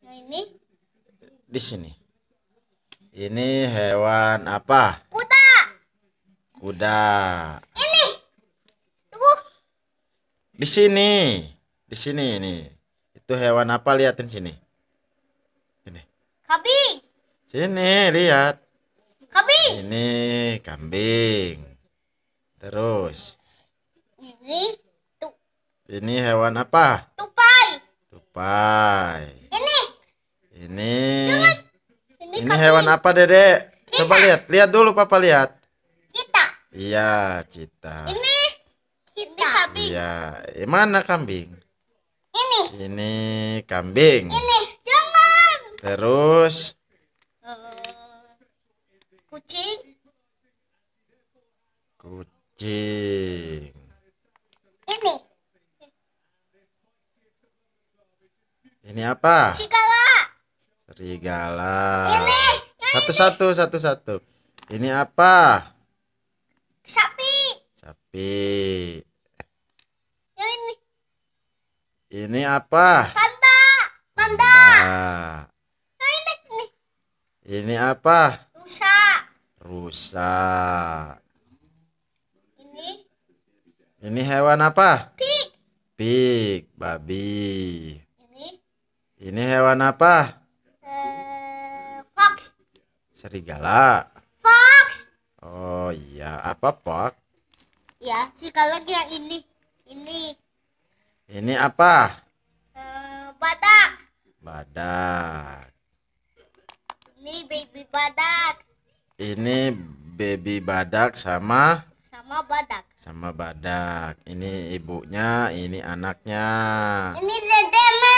Yang ini Di sini. Ini hewan apa? kuda. Kuda. Ini. Tuh. Di sini. Di sini ini. Itu hewan apa? Liatin sini. Ini. Kambing. Sini, lihat. Kambing. Ini kambing. Terus, Ini tu ini hewan apa? tupai. Tupai. Ini. Ini Ini, ini hewan apa, Dedek? Coba lihat, lihat dulu Papa lihat. Kita. Iya, cita. Ini kita. kambing. Iya, eh, mana kambing? Ini. Ini kambing. Ini. Jangan. Terus Eh, kucing. kucing. Ini. Ini apa? Serigala. Satu-satu, satu-satu. Ini apa? Sapi. Sapi. Ini. Ini apa? Panda. Panda. Ini. Ini. Ini apa? Rusa. Rusa. Ini. Ini hewan apa? Pig. Pig, babi. Ini. Ini hewan apa? Fox. Serigala. Fox. Oh iya, apa pak? Ya, serigala lagi yang ini. Ini. Ini apa? Eh, badak. Badak. Ini baby badak. Ini baby badak sama Sama badak. sama badak. Ini ibunya, ini anaknya. Ini dedema.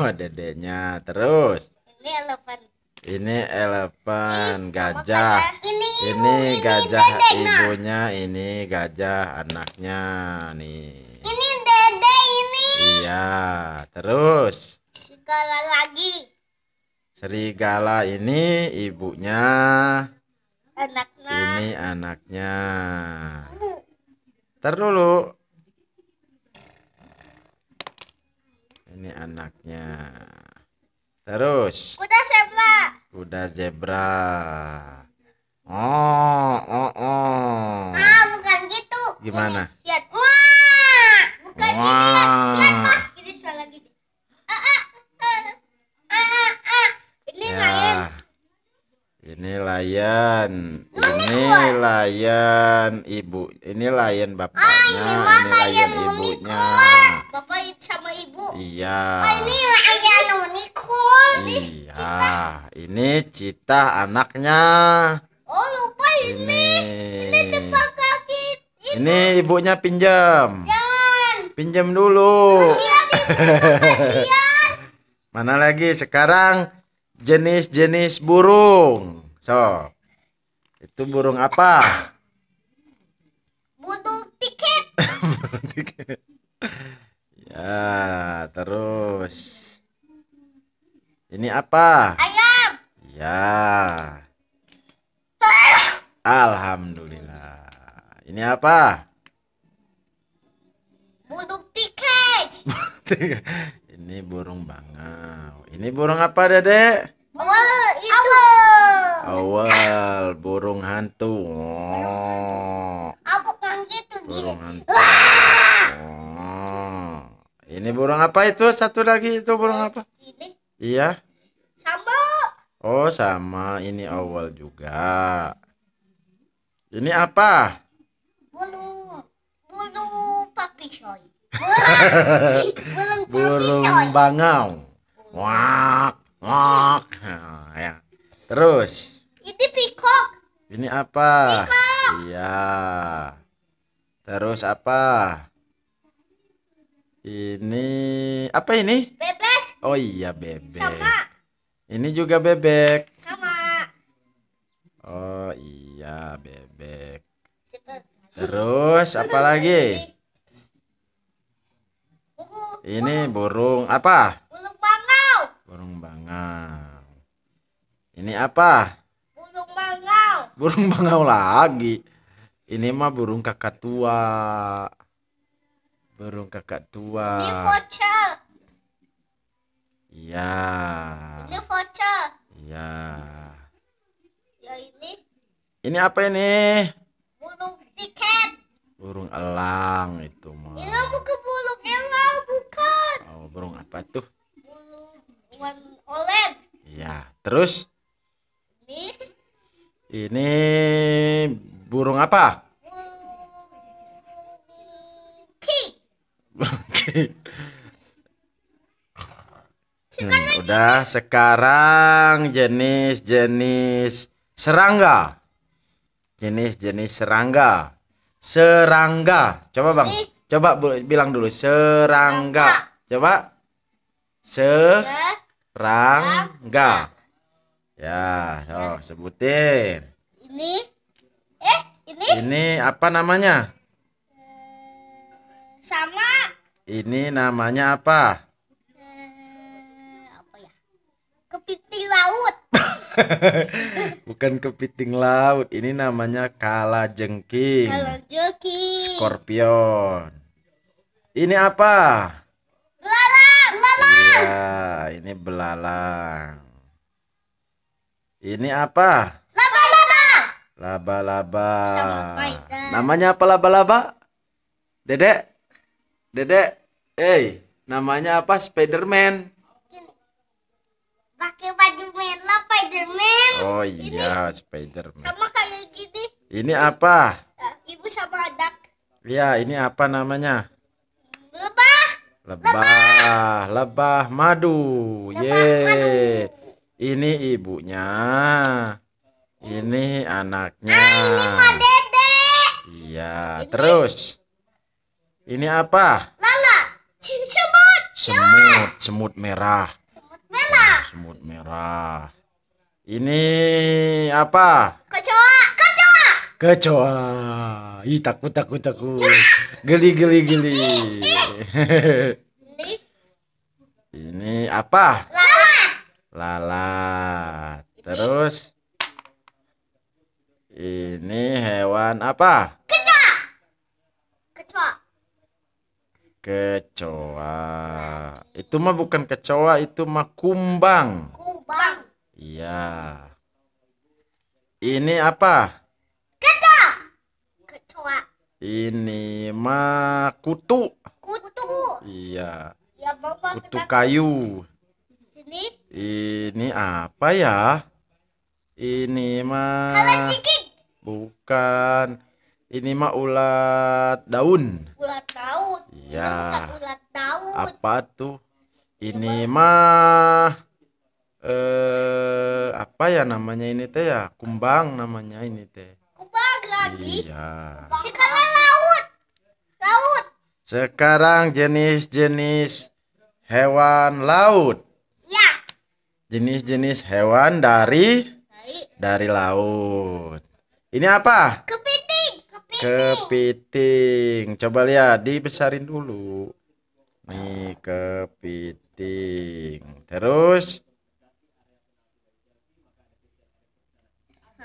Oh, dedeknya. Terus Ini elephant. Ini elephant, Sama gajah. kayak Ini gajah ibunya, ini gajah anaknya nih. Ini dede ini. Iya, terus Serigala lagi. serigala ini ibunya, Anaknya. ini anaknya. Ntar dulu. Ini anaknya. Terus Kuda zebra. Kuda zebra. Oh, oh, oh. Ah, bukan gitu. Gimana? Ini, lihat. Wah. Bukan gini. Lihat. Wah. Lihat. Gini salah gini. Ah, ah, ah. Ah, ah, ah. Ini lion. Ya. Ini layan. Ini layan ibu. Ini layan bapaknya. mah Ini layan layan ibunya. Bapak sama ibu. Iya. Oh, ini lion unicorn. Iya. Ini cita anaknya. Oh, lupa ini. Ini. Pak kaki. Ini ibunya pinjam. Jangan. Pinjam dulu. Kasihan. Mana lagi sekarang jenis-jenis burung. So. Itu burung apa? Butuh tiket. ya, terus. Ini apa? Ayam. Ya. Alhamdulillah. Ini apa? Butuh tiket. Ini burung bangau. Ini burung apa, Dedek? Awal itu. Awal burung hantu. Oh, Apa kan gitu burung hantu. Oh. Ini burung apa itu? Satu lagi itu burung apa? Ini Iya. sama. Oh, sama ini awal juga. Ini apa? Bulu bulu papi soy. Burung bangau. Wak, wak. Nah, ya. Terus, Ini peacock. ini apa? Iya. Terus apa? Ini apa ini? Bebek Oh iya bebek. sama Ini juga bebek. sama. Oh iya bebek. Terus apa lagi? Ini burung apa? burung bangau. Burung bangau. Ini apa? Burung bangau. Burung bangau lagi. Ini mah burung kakak tua burung kakak tua. Ini voucher. Ya ini voucher. Ya ya ini. Ini apa ini? Burung tiket. Burung elang itu mah. Ini bukan burung elang bukan. Oh burung apa tuh? Burung oled. Ya terus? Ini. Ini burung apa? Udah sekarang jenis-jenis serangga. Jenis-jenis serangga. Serangga. Coba Bang. Coba bilang dulu serangga. Coba. Serangga. Ya, so, sebutin. Ini eh ini Ini apa namanya? sama Ini namanya apa? eh, apa ya? Kepiting laut. Bukan kepiting laut. Ini namanya kalajengking. Kalau joki. Scorpion. Ini apa? Belalang. Belalang. Ya, ini belalang. Ini apa? Laba-laba. Laba-laba. Namanya apa laba-laba? Dedek? Dedek? Eh, namanya apa? Spiderman. Gini. Pakai baju merah Spiderman. Oh iya, Spiderman. Sama kayak gini. Ini apa? Eh, Ibu sama anak. Ya, ini apa namanya? Lebah. Lebah, lebah madu. Lebah Ye. madu. Ini ibunya. Ini anaknya. Ini mah dedek. Iya, terus. Ini apa? Lala. Semut. Semut, semut merah. Semut merah. Semut merah. Ini apa? Kecoa. Kecoa. Kecoa. Ih, takut, takut, takut. Geli, geli, geli. Ini Ini apa? lala. Lalat. Terus ini hewan apa? Kecoa. Kecoa. Itu mah bukan kecoa, itu mah kumbang. Iya. Ini apa? Kecoa. Kecoa. Ini mah kutu. Kutu. Iya, Ya kutu kita kayu. sini. Ini apa ya? Ini mah bukan. Ini mah ulat daun. Ulat daun. Iya. Ulat daun. Apa tuh? Ini mah eh apa ya namanya ini teh ya? Kumbang namanya ini teh. Kumbang lagi. Iya. Sekarang laut. Laut. Sekarang jenis-jenis hewan laut. Ya. Jenis-jenis hewan dari Baik. dari laut. Ini apa? Kepiting. Kepiting. Kepiting. Coba lihat, dibesarin dulu. Nih, kepiting. Terus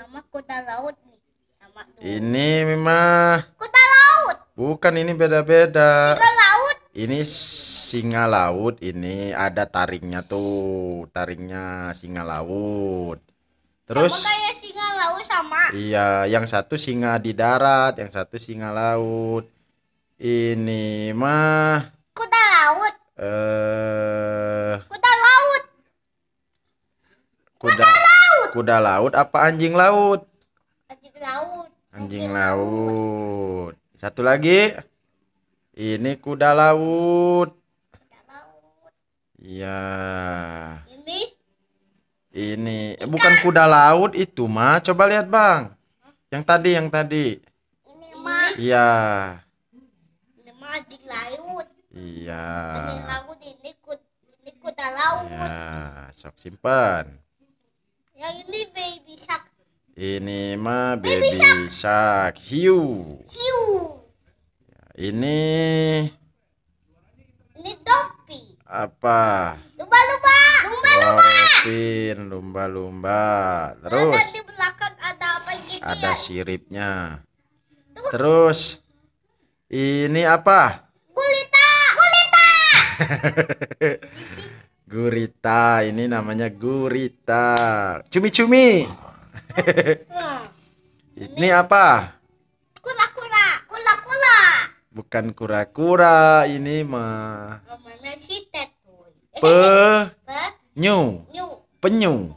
Sama kuda laut nih. Sama ini memang Kuda laut. bukan ini beda-beda. Kuda laut. Ini singa laut, ini ada taringnya tuh, taringnya singa laut. Terus Sama kayak singa laut sama. Iya, yang satu singa di darat, yang satu singa laut. Ini mah Kuda laut. eh Kuda laut. kuda kuda laut apa anjing laut? Anjing laut. Anjing laut. Satu lagi. Ini kuda laut. Kuda laut. Iya. Ini Ini eh, bukan kuda laut itu mah. Coba lihat, Bang. Yang tadi, yang tadi. ini mah Iya. ini mah anjing laut. Iya. Ini laut ini kuda, ini kuda laut. Ya, sok simpan. Yang ini baby shark. Ini mah Baby baby shark hiu. Hiu. Ini Ini dopi. apa? Lumba-lumba. Lumba-lumba. Dolphin, lumba-lumba. Terus Ada di belakang ada apa gitu ada ya? siripnya. Terus ini apa? Gulita. Gulita. Gurita. Ini namanya gurita. Cumi-cumi. Ini apa? Kura-kura, kura-kura. Bukan kura-kura, ini mah Mana si tetuy? penyu.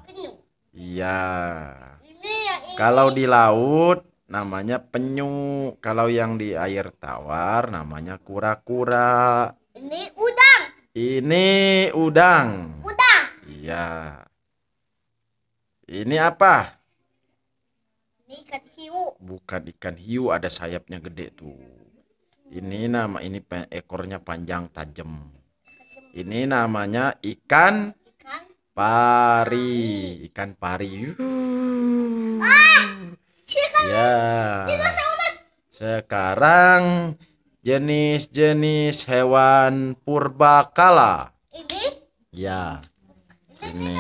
Iya. Ini. Kalau di laut namanya penyu, kalau yang di air tawar namanya kura-kura. Ini udang, Ini udang. udang. Iya. Ini apa? Ini ikan hiu. Bukan ikan hiu, ada sayapnya gede tuh. Ini nama ini ekornya panjang tajam. Ini namanya ikan Ikan pari, ikan pari. ikan Ya. Sekarang jenis-jenis hewan purbakala. Ini, Ya, ini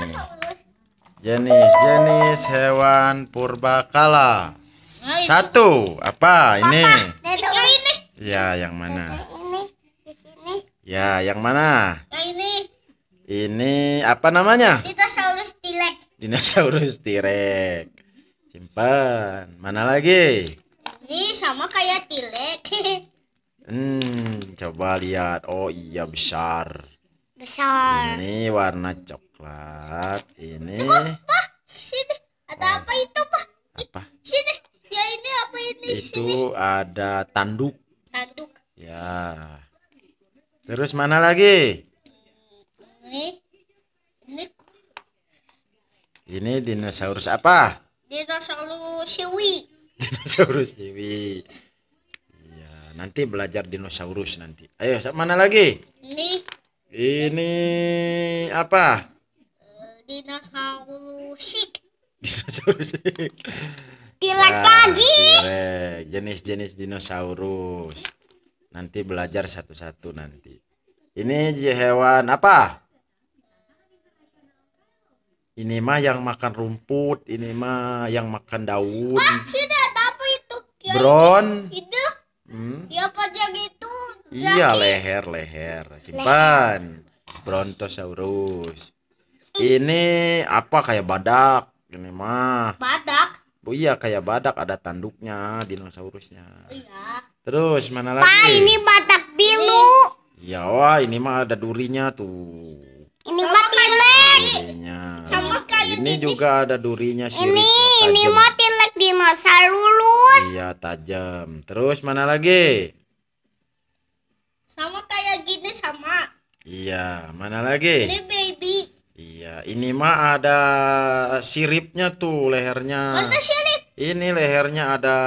jenis-jenis hewan purbakala. Nah. Satu, apa ini? Yang ini. Ya, yang mana? Yang ini di sini. Ya, yang mana? Ini Ini apa namanya? dinosaurus tilek. Dinosaurus T-Rex. Simpan. Mana lagi? Ini sama kayak tilek. Hmm, coba lihat. Oh iya besar. Besar. Ini warna coklat. Ini Sini ada apa itu pak? apa? Sini. Ya ini apa ini? Sini. Itu ada tanduk. Tanduk. Ya. Terus mana lagi? Ini. Ini Ini dinosaurus apa? dinosaurus siwi. Dinosaurus Dewi. Nanti belajar dinosaurus nanti. Ayo, mana lagi? Ini Ini apa? eh, dinosaurus sik. Dinosaurus. Tilek Ya, lagi. Jenis-jenis dinosaurus. Nanti belajar satu-satu nanti. Ini hewan apa? Ini mah yang makan rumput, ini mah yang makan daun. Ah, sini ada apa itu? Bron. Itu Hmm? ya pajak itu. Iya lagi. leher leher simpan Brontosaurus. Ini apa kayak badak ini mah. Badak. Bu iya kayak badak ada tanduknya dinosaurusnya. Iya. Terus mana lagi? badak biru. Iya wah ini mah ada durinya tuh. Ini mah tilek. Durinya. Sama kayak Ini juga ada durinya Ini siripnya ini tajam. mah tilek dinosaurus. Iya tajam. Terus mana lagi? Sama kayak gini sama. Iya mana lagi? Ini baby. Iya, ini mah ada siripnya tuh lehernya. Mana sini? Ini lehernya ada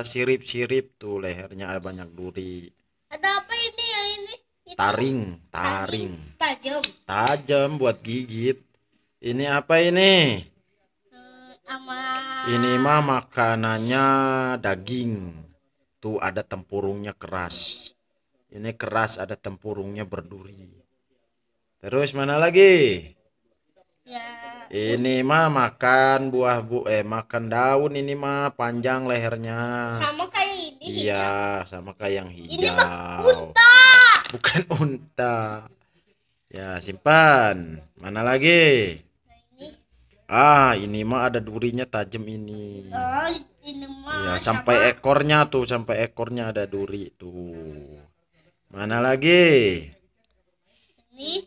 sirip-sirip tuh lehernya ada banyak duri. Ada apa ini ya ini? Itu. Taring, taring. Tajam. Tajam buat gigit. Ini apa ini? Hmm, sama. Ini mah makanannya daging. Tuh ada tempurungnya keras. Ini keras ada tempurungnya berduri. Terus mana lagi? Ya. Ini mah makan buah bu eh makan daun ini mah panjang lehernya. Sama kayak ini. hijau. Iya, sama kayak yang Ini hijau. mah unta. Bukan unta. Ya, simpan. Mana lagi? Ah, ini mah ada durinya tajam ini. Oh, ini mah Ya, sampai ekornya tuh, sampai ekornya ada duri tuh. Mana lagi? ini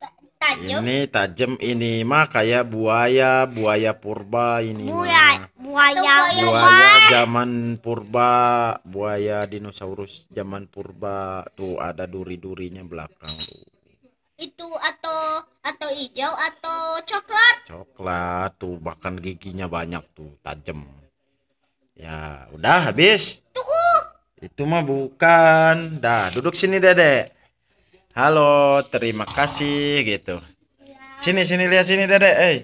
Ta- tajam. Ini tajam ini mah kayak buaya, buaya purba ini mah. buaya. buaya zaman purba buaya dinosaurus zaman purba tuh ada duri-durinya belakang tuh Itu atau atau hijau atau coklat. coklat tuh bahkan giginya banyak tuh tajam ya udah habis itu mah bukan dah duduk sini dedek halo terima kasih gitu sini sini lihat sini dedek eh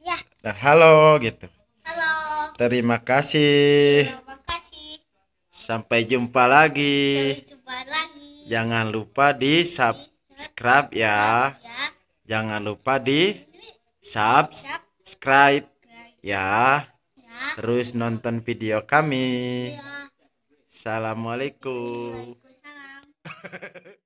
Ya. nah, halo gitu Halo. terima kasih Terima kasih. sampai jumpa lagi Sampai jumpa lagi. Jangan lupa di subscribe ya. Ya. Jangan lupa di subscribe ya. Terus nonton video kami. Ya. Assalamualaikum.